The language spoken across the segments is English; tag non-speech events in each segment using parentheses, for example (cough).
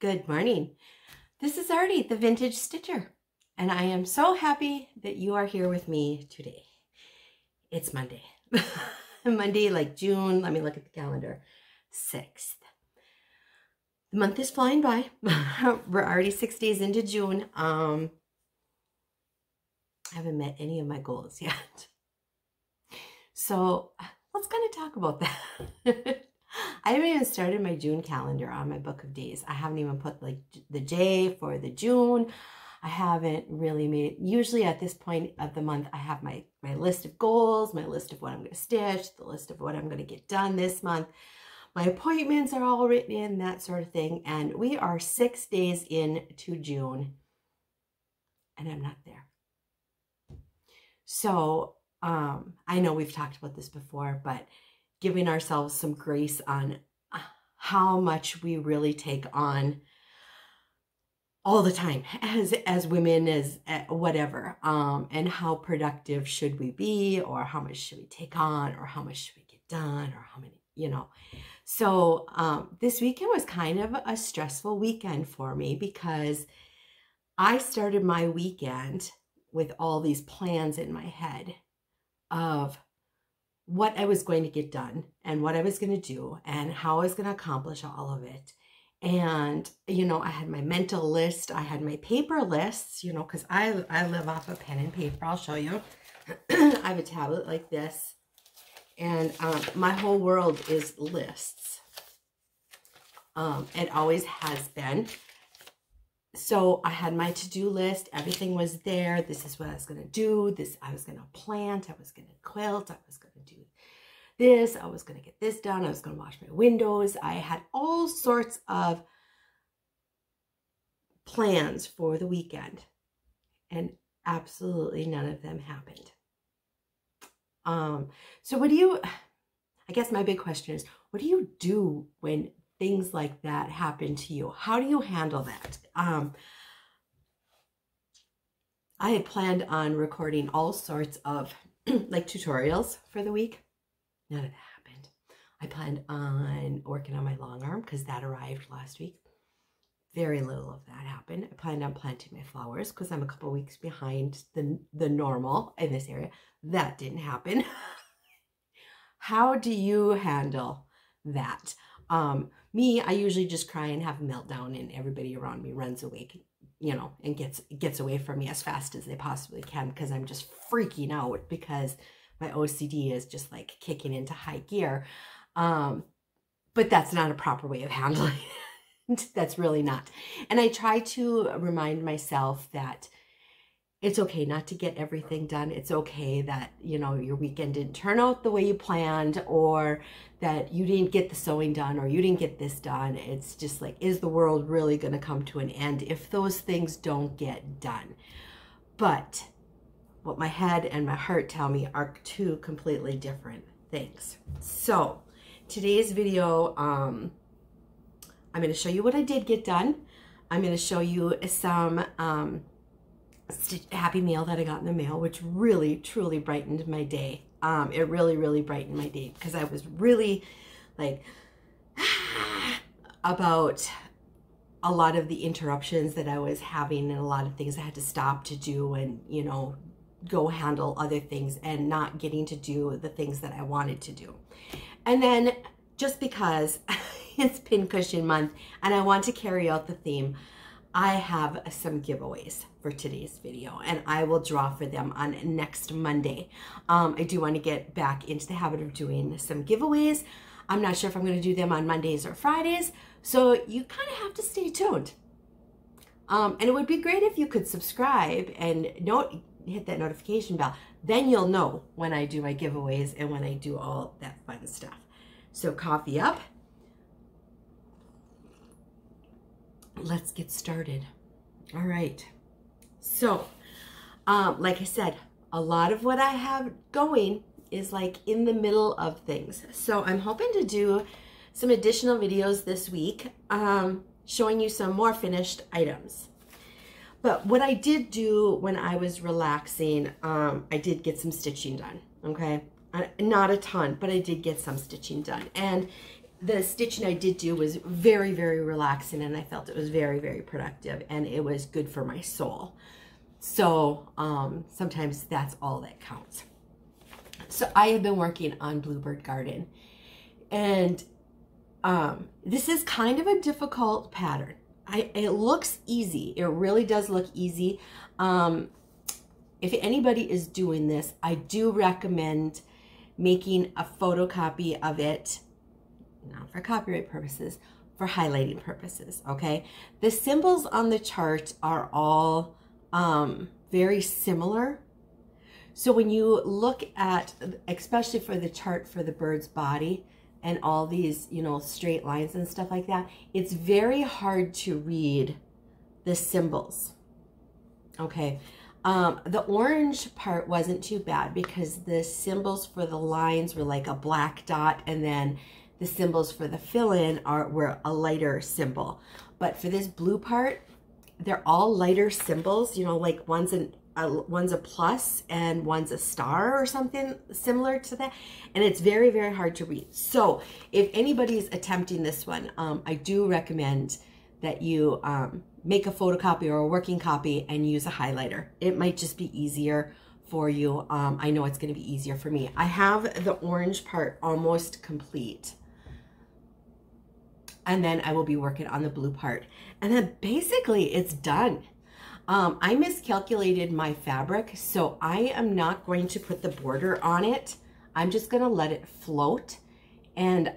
Good morning. This is Arttie, the Vintage Stitcher, and I am so happy that you are here with me today. It's Monday. (laughs) Monday, like June, let me look at the calendar, 6th. The month is flying by. (laughs) We're already six days into June. Um, I haven't met any of my goals (laughs) yet. So let's kind of talk about that. (gasps) I haven't even started my June calendar on my book of days. I haven't even put like the J for the June. I haven't really made, usually at this point of the month, I have my, my list of goals, my list of what I'm going to stitch, the list of what I'm going to get done this month. My appointments are all written in, that sort of thing. And we are six days in to June and I'm not there. So um, I know we've talked about this before, but giving ourselves some grace on uh, how much we really take on all the time (laughs) as as women as whatever um and how productive should we be or how much should we take on or how much should we get done or how many you know? So um this weekend was kind of a stressful weekend for me because i started my weekend with all these plans in my head of what I was going to get done and what I was going to do and how I was going to accomplish all of it. And, you know, I had my mental list, I had my paper lists, you know, because I, I live off of pen and paper. I'll show you. (clears throat) I have a tablet like this. And um, my whole world is lists. Um, it always has been. So I had my to-do list. Everything was there. This is what I was going to do. This I was going to plant. I was going to quilt. I was going to do this. I was going to get this done. I was going to wash my windows. I had all sorts of plans for the weekend. And absolutely none of them happened. Um, so what do you, I guess my big question is, what do you do when things like that happen to you? How do you handle that? Um, I had planned on recording all sorts of (clears throat) like tutorials for the week. None of that happened. I planned on working on my long arm because that arrived last week. Very little of that happened. I planned on planting my flowers because I'm a couple weeks behind the, the normal in this area. That didn't happen. (laughs) How do you handle that? Um, me, I usually just cry and have a meltdown and everybody around me runs away, you know, and gets gets away from me as fast as they possibly can because I'm just freaking out because my OCD is just like kicking into high gear. Um, but that's not a proper way of handling (laughs) it. that's really not. And I try to remind myself that it's okay not to get everything done. It's okay that, you know, your weekend didn't turn out the way you planned or that you didn't get the sewing done or you didn't get this done. It's just like, is the world really going to come to an end if those things don't get done? But what my head and my heart tell me are two completely different things. So today's video, um, I'm going to show you what I did get done. I'm going to show you some um, Happy Mail that I got in the mail, which really, truly brightened my day. Um, it really, really brightened my day because I was really like (sighs) about a lot of the interruptions that I was having and a lot of things I had to stop to do and, you know, go handle other things and not getting to do the things that I wanted to do. And then just because (laughs) it's Pincushion month and I want to carry out the theme, I have some giveaways for today's video and I will draw for them on next Monday. Um, I do want to get back into the habit of doing some giveaways. I'm not sure if I'm going to do them on Mondays or Fridays, so you kind of have to stay tuned. Um, and it would be great if you could subscribe and note hit that notification bell. Then you'll know when I do my giveaways and when I do all that fun stuff. So coffee up. Let's get started. All right. So, um, like I said, a lot of what I have going is like in the middle of things. So I'm hoping to do some additional videos this week um, showing you some more finished items. But what I did do when I was relaxing, um, I did get some stitching done, okay? Uh, not a ton, but I did get some stitching done. And the stitching I did do was very, very relaxing and I felt it was very, very productive and it was good for my soul. So um, sometimes that's all that counts. So I have been working on Bluebird Garden and um, this is kind of a difficult pattern. I, it looks easy. It really does look easy. Um, if anybody is doing this, I do recommend making a photocopy of it, not for copyright purposes, for highlighting purposes, okay? The symbols on the chart are all um, very similar. So when you look at, especially for the chart for the bird's body and all these, you know, straight lines and stuff like that, it's very hard to read the symbols, okay? Um, the orange part wasn't too bad because the symbols for the lines were like a black dot and then the symbols for the fill-in are were a lighter symbol. But for this blue part, they're all lighter symbols, you know, like one's an a, one's a plus and one's a star or something similar to that. And it's very, very hard to read. So if anybody's attempting this one, um, I do recommend that you um, make a photocopy or a working copy and use a highlighter. It might just be easier for you. Um, I know it's going to be easier for me. I have the orange part almost complete. And then I will be working on the blue part. And then basically it's done. Um, I miscalculated my fabric, so I am not going to put the border on it. I'm just going to let it float. And,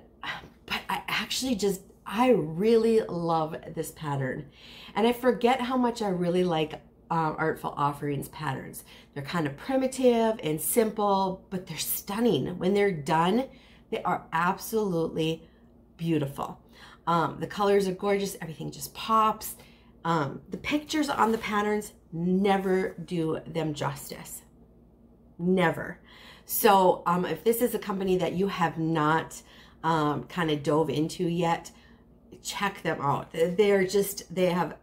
but I actually just I really love this pattern. And I forget how much I really like uh, Artful Offerings patterns. They're kind of primitive and simple, but they're stunning. When they're done, they are absolutely beautiful. Um, the colors are gorgeous. Everything just pops. Um, the pictures on the patterns never do them justice. Never. So um, if this is a company that you have not um, kind of dove into yet, check them out. They're just, they have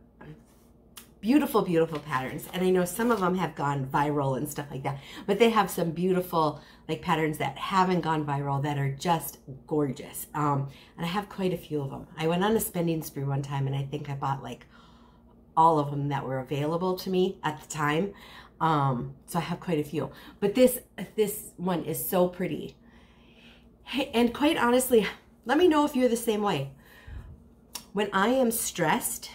beautiful, beautiful patterns. And I know some of them have gone viral and stuff like that, but they have some beautiful like patterns that haven't gone viral that are just gorgeous. Um, and I have quite a few of them. I went on a spending spree one time and I think I bought like all of them that were available to me at the time. Um, so I have quite a few, but this, this one is so pretty. And quite honestly, let me know if you're the same way. When I am stressed,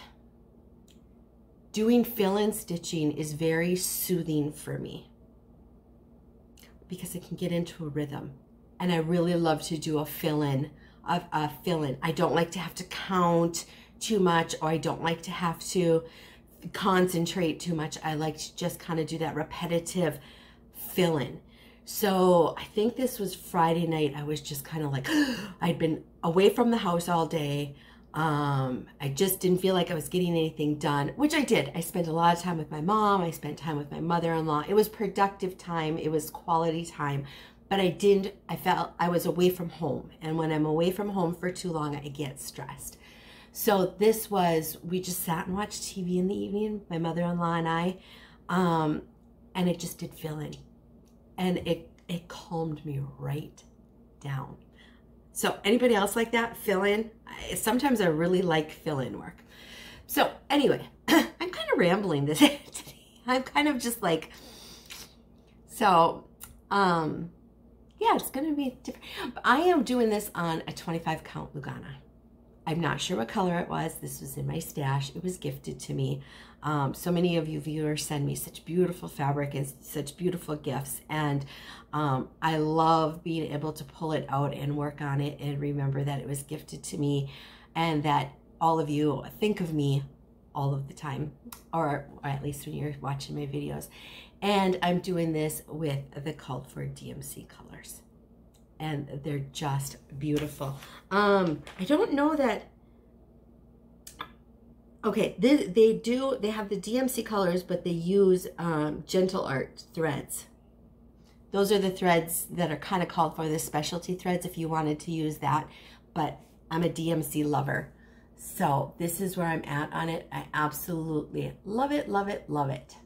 doing fill-in stitching is very soothing for me because I can get into a rhythm. And I really love to do a fill-in, a, a fill-in. I don't like to have to count too much or I don't like to have to concentrate too much. I like to just kind of do that repetitive fill-in. So I think this was Friday night. I was just kind of like, (gasps) I'd been away from the house all day. Um, I just didn't feel like I was getting anything done, which I did. I spent a lot of time with my mom. I spent time with my mother-in-law. It was productive time. It was quality time. But I didn't, I felt I was away from home. And when I'm away from home for too long, I get stressed. So this was, we just sat and watched TV in the evening, my mother-in-law and I, um, and it just did fill in. And it, it calmed me right down. So anybody else like that? Fill in? Sometimes I really like fill in work. So anyway, (clears throat) I'm kind of rambling this (laughs) today. I'm kind of just like, so, um, yeah, it's going to be different. I am doing this on a 25 count Lugana. I'm not sure what color it was. This was in my stash. It was gifted to me. Um, so many of you viewers send me such beautiful fabric and such beautiful gifts. And um, I love being able to pull it out and work on it and remember that it was gifted to me and that all of you think of me all of the time, or, at least when you're watching my videos. And I'm doing this with the Cult for DMC colors and they're just beautiful. Um, I don't know that, okay, they, they do, they have the DMC colors, but they use um, Gentle Art threads. Those are the threads that are kind of called for the specialty threads if you wanted to use that, but I'm a DMC lover. So this is where I'm at on it. I absolutely love it, love it, love it.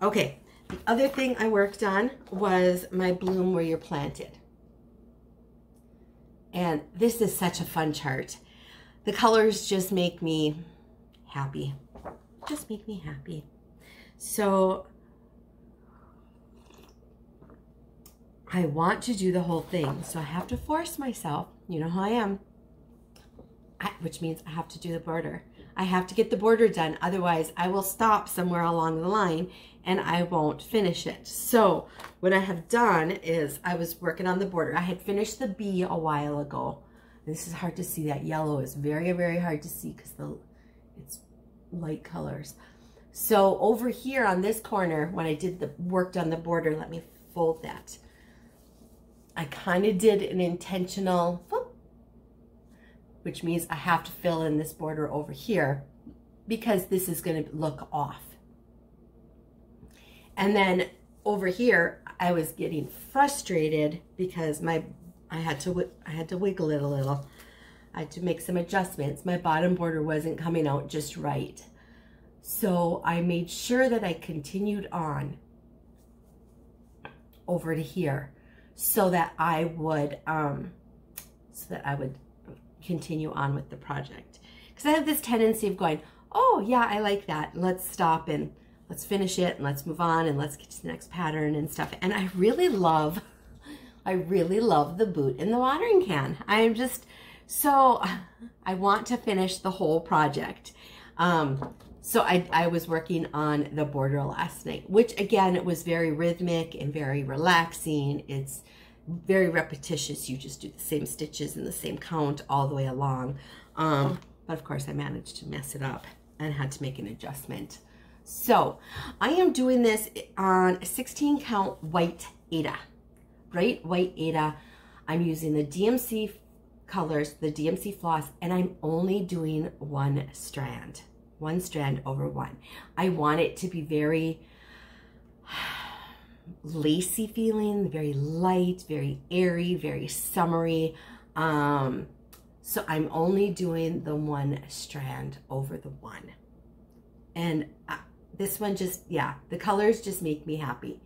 Okay, the other thing I worked on was my bloom where you're planted. And this is such a fun chart. The colors just make me happy. Just make me happy. So I want to do the whole thing. So I have to force myself. You know how I am. I, which means I have to do the border. I have to get the border done. Otherwise, I will stop somewhere along the line and I won't finish it. So what I have done is I was working on the border. I had finished the B a while ago. This is hard to see. That yellow is very, very hard to see because the it's light colors. So over here on this corner, when I did the worked on the border, let me fold that. I kind of did an intentional, which means I have to fill in this border over here because this is going to look off. And then over here, I was getting frustrated because my I had to I had to wiggle it a little. I had to make some adjustments. My bottom border wasn't coming out just right. So I made sure that I continued on over to here so that I would, um, so that I would continue on with the project. Because I have this tendency of going, oh yeah, I like that. Let's stop and let's finish it and let's move on and let's get to the next pattern and stuff. And I really love, I really love the boot in the watering can. I am just so, I want to finish the whole project. Um, so I, I was working on the border last night, which again, it was very rhythmic and very relaxing. It's very repetitious. You just do the same stitches and the same count all the way along. Um, but of course I managed to mess it up and had to make an adjustment. So I am doing this on a 16 count white Aida, right? white Aida. I'm using the DMC colors, the DMC floss, and I'm only doing one strand one strand over one. I want it to be very lacy feeling, very light, very airy, very summery. Um, so I'm only doing the one strand over the one. And uh, this one just, yeah, the colors just make me happy.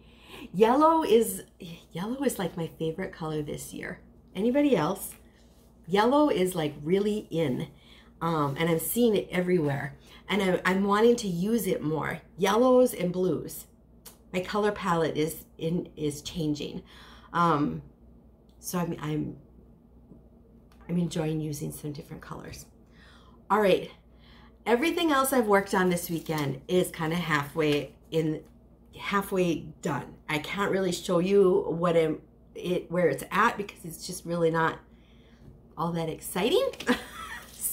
Yellow is, yellow is like my favorite color this year. Anybody else? Yellow is like really in. Um, and I'm seeing it everywhere and I'm, I'm wanting to use it more. Yellows and blues. My color palette is in is changing. Um, so I'm, I'm, I'm enjoying using some different colors. All right, everything else I've worked on this weekend is kind of halfway in, halfway done. I can't really show you what I'm, it where it's at because it's just really not all that exciting. (laughs)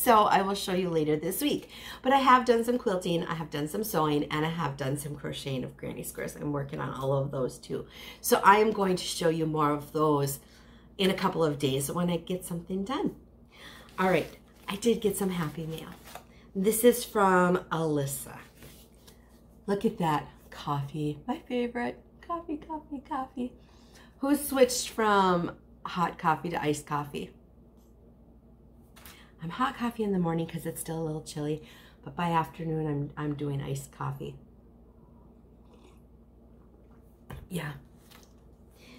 So I will show you later this week. But I have done some quilting, I have done some sewing, and I have done some crocheting of granny squares. I'm working on all of those too. So I am going to show you more of those in a couple of days when I get something done. All right, I did get some happy mail. This is from Alyssa. Look at that coffee, my favorite. Coffee, coffee, coffee. Who switched from hot coffee to iced coffee? I'm hot coffee in the morning because it's still a little chilly, but by afternoon I'm, I'm doing iced coffee. Yeah.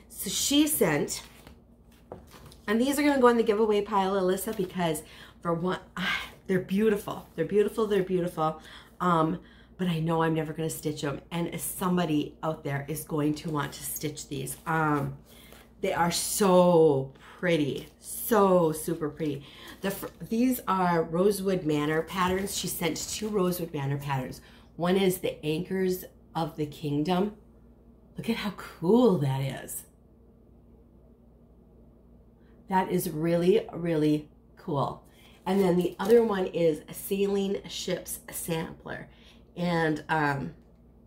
So she sent, and these are going to go in the giveaway pile, Alyssa, because for one, (sighs) they're beautiful. They're beautiful. They're beautiful. Um, but I know I'm never going to stitch them. And somebody out there is going to want to stitch these. Um, they are so pretty. So super pretty. The, these are Rosewood Manor patterns. She sent two Rosewood Manor patterns. One is the Anchors of the Kingdom. Look at how cool that is. That is really, really cool. And then the other one is a Sailing Ships Sampler. And um,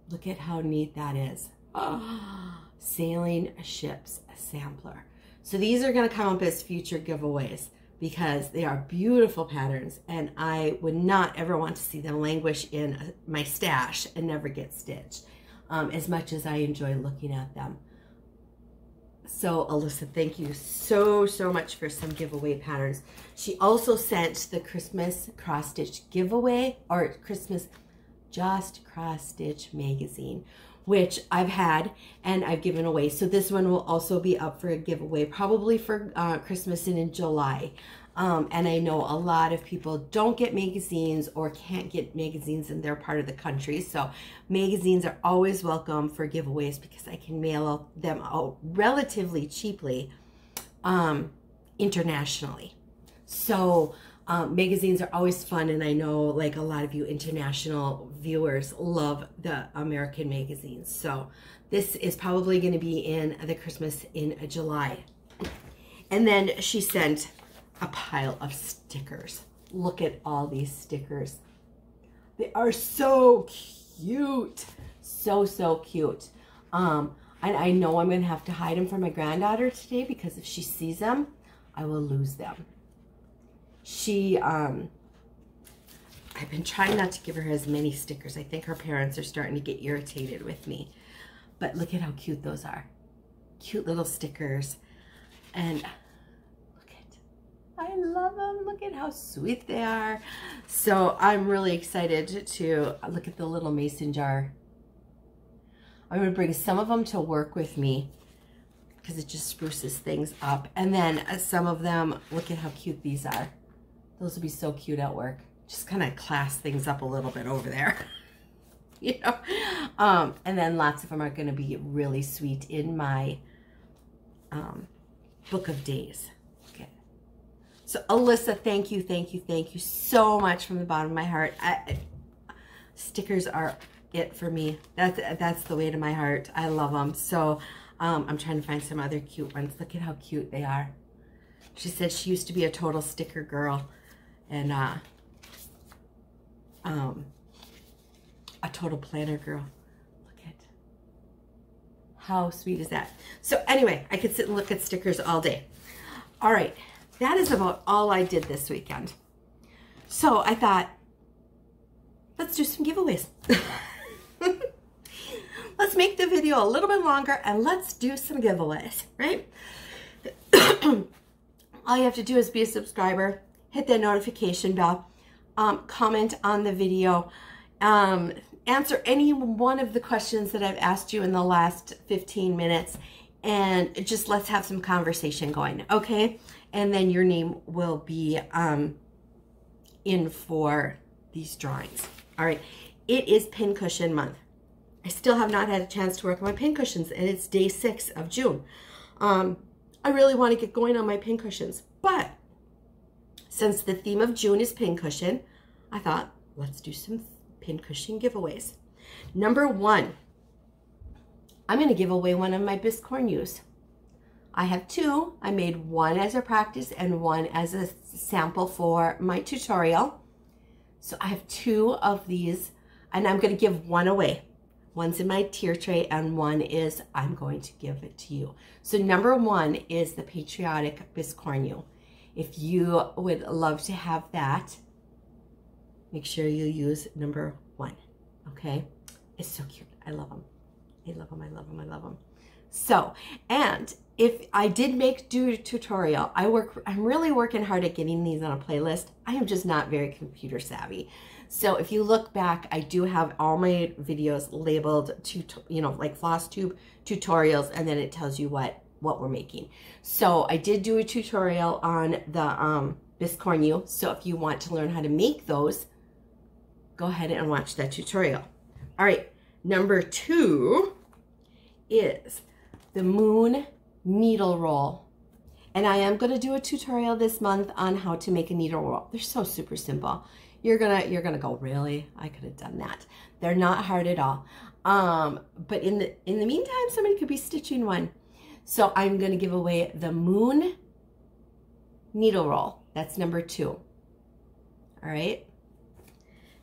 look at how neat that is. (gasps) Oh, Sailing Ships Sampler. So these are going to come up as future giveaways because they are beautiful patterns and I would not ever want to see them languish in my stash and never get stitched um, as much as I enjoy looking at them. So Alyssa, thank you so, so much for some giveaway patterns. She also sent the Christmas cross stitch giveaway or Christmas just cross stitch magazine which I've had and I've given away. So this one will also be up for a giveaway, probably for uh, Christmas and in July. Um, and I know a lot of people don't get magazines or can't get magazines in their part of the country. So magazines are always welcome for giveaways because I can mail them out relatively cheaply um, internationally. So um, magazines are always fun, and I know like a lot of you international viewers love the American magazines. So this is probably going to be in the Christmas in July. And then she sent a pile of stickers. Look at all these stickers. They are so cute. So, so cute. Um, and I know I'm going to have to hide them from my granddaughter today because if she sees them, I will lose them she, um, I've been trying not to give her as many stickers. I think her parents are starting to get irritated with me. But look at how cute those are. Cute little stickers. And look at, I love them. Look at how sweet they are. So I'm really excited to look at the little mason jar. I'm going to bring some of them to work with me because it just spruces things up. And then some of them, look at how cute these are. Those would be so cute at work. Just kind of class things up a little bit over there. (laughs) you know? Um, and then lots of them are going to be really sweet in my um, book of days. Okay. So Alyssa, thank you, thank you, thank you so much from the bottom of my heart. I, stickers are it for me. That's, that's the way to my heart. I love them. So um, I'm trying to find some other cute ones. Look at how cute they are. She said she used to be a total sticker girl and uh, um, a total planner girl. Look at how sweet is that? So anyway, I could sit and look at stickers all day. All right, that is about all I did this weekend. So I thought, let's do some giveaways. (laughs) let's make the video a little bit longer and let's do some giveaways, right? (clears throat) all you have to do is be a subscriber hit that notification bell, um, comment on the video, um, answer any one of the questions that I've asked you in the last 15 minutes, and just let's have some conversation going, okay? And then your name will be um, in for these drawings. All right, it is pincushion month. I still have not had a chance to work on my pincushions, and it's day six of June. Um, I really want to get going on my pincushions, but since the theme of June is pincushion, I thought, let's do some pincushion giveaways. Number one, I'm going to give away one of my Biscornus. I have two. I made one as a practice and one as a sample for my tutorial. So I have two of these and I'm going to give one away. One's in my tier tray and one is I'm going to give it to you. So number one is the Patriotic Biscornu. If you would love to have that, make sure you use number one, okay? It's so cute. I love them. I love them. I love them. I love them. So, and if I did make do a tutorial, I work, I'm really working hard at getting these on a playlist. I am just not very computer savvy. So if you look back, I do have all my videos labeled to, you know, like floss tube tutorials, and then it tells you what what we're making. So I did do a tutorial on the um, Biscornu. So if you want to learn how to make those, go ahead and watch that tutorial. All right, number two is the Moon Needle Roll. And I am going to do a tutorial this month on how to make a needle roll. They're so super simple. You're gonna you're gonna go really? I could have done that. They're not hard at all. Um, but in the in the meantime, somebody could be stitching one. So I'm going to give away the Moon Needle Roll. That's number two. All right.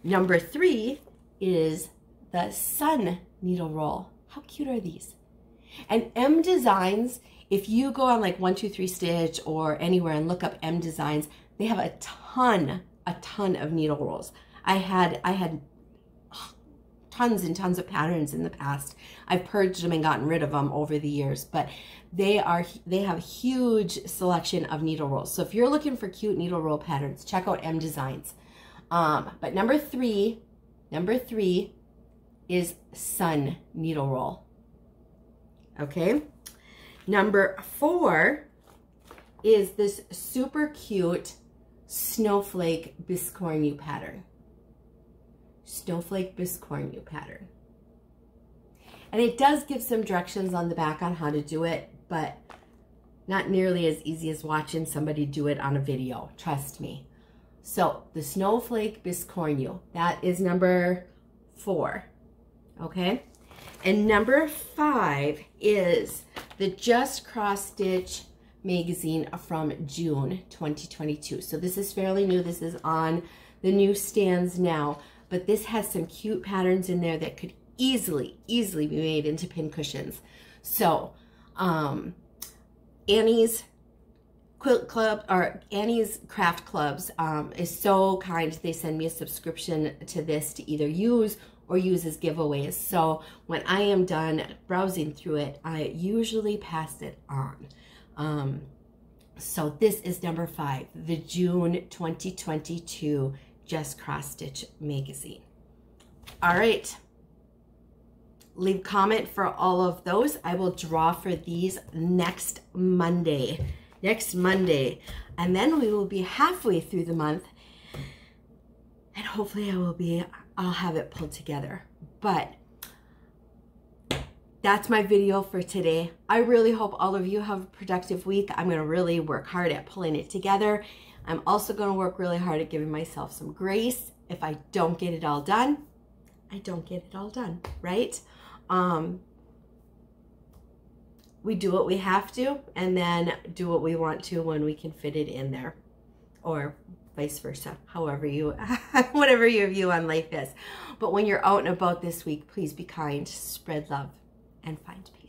Number three is the Sun Needle Roll. How cute are these? And M Designs, if you go on like 123 Stitch or anywhere and look up M Designs, they have a ton, a ton of needle rolls. I had, I had tons and tons of patterns in the past. I've purged them and gotten rid of them over the years, but they are they have a huge selection of needle rolls. So if you're looking for cute needle roll patterns, check out M Designs. Um, but number three, number three is Sun Needle Roll. Okay. Number four is this super cute Snowflake Biscornu pattern. Snowflake Biscornu pattern. And it does give some directions on the back on how to do it, but not nearly as easy as watching somebody do it on a video, trust me. So the Snowflake Biscornu, that is number four, okay? And number five is the Just Cross Stitch magazine from June 2022. So this is fairly new. This is on the newsstands now, but this has some cute patterns in there that could easily, easily be made into pin cushions. So, um, Annie's Quilt Club or Annie's Craft Clubs um, is so kind. They send me a subscription to this to either use or use as giveaways. So when I am done browsing through it, I usually pass it on. Um, so this is number five, the June 2022 Just Cross Stitch magazine. All right. Leave comment for all of those. I will draw for these next Monday. Next Monday. And then we will be halfway through the month. And hopefully I will be, I'll have it pulled together. But that's my video for today. I really hope all of you have a productive week. I'm going to really work hard at pulling it together. I'm also going to work really hard at giving myself some grace. If I don't get it all done, I don't get it all done, right? Um, we do what we have to and then do what we want to when we can fit it in there or vice versa, however you, (laughs) whatever your view on life is. But when you're out and about this week, please be kind, spread love, and find peace.